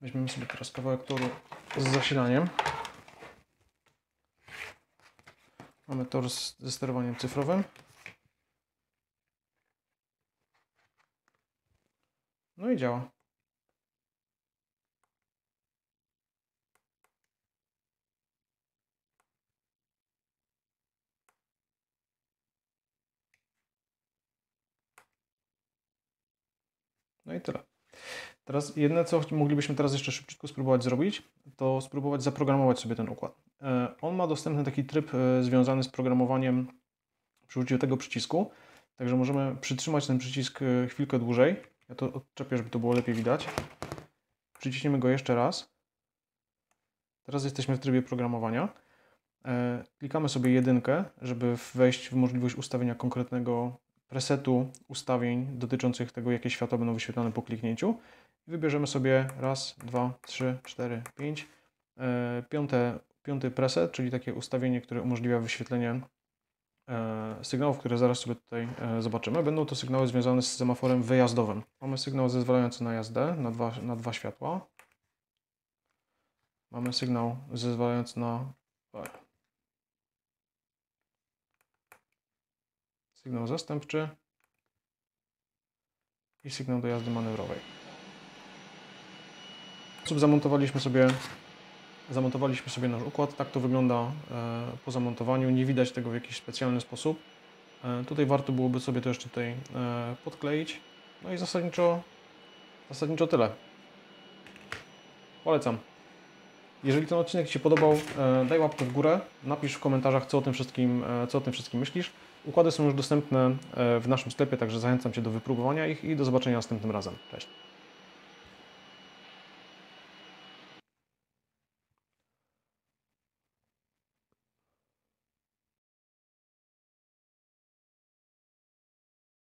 Weźmiemy sobie teraz kawałek toru z zasilaniem. Mamy tor z, ze sterowaniem cyfrowym. No i działa. No i tyle. Teraz jedne, co moglibyśmy teraz jeszcze szybciutko spróbować zrobić, to spróbować zaprogramować sobie ten układ. E, On ma dostępny taki tryb e, związany z programowaniem przy użyciu tego przycisku, także możemy przytrzymać ten przycisk e, chwilkę dłużej. Ja to odczepię, żeby to było lepiej widać. Przyciśniemy go jeszcze raz. Teraz jesteśmy w trybie programowania. Klikamy sobie jedynkę, żeby wejść w możliwość ustawienia konkretnego presetu ustawień dotyczących tego, jakie światła będą wyświetlane po kliknięciu. Wybierzemy sobie raz, dwa, trzy, cztery, pięć. E, Piąte, piąty preset, czyli takie ustawienie, które umożliwia wyświetlenie e, sygnałów, które zaraz sobie tutaj e, zobaczymy. Będą to sygnały związane z semaforem wyjazdowym. Mamy sygnał zezwalający na jazdę na dwa, na dwa światła. Mamy sygnał zezwalający na sygnał zastępczy i sygnał do jazdy manewrowej. Zamontowaliśmy sobie, zamontowaliśmy sobie nasz układ. Tak to wygląda e, po zamontowaniu. Nie widać tego w jakiś specjalny sposób. E, tutaj warto byłoby sobie to jeszcze tutaj e, podkleić. No i zasadniczo, zasadniczo tyle. Polecam. Jeżeli ten odcinek Ci się podobał, daj łapkę w górę, napisz w komentarzach, co o tym wszystkim, co o tym wszystkim myślisz. Układy są już dostępne e, w naszym sklepie, także zachęcam Cię do wypróbowania ich i do zobaczenia następnym razem. Cześć.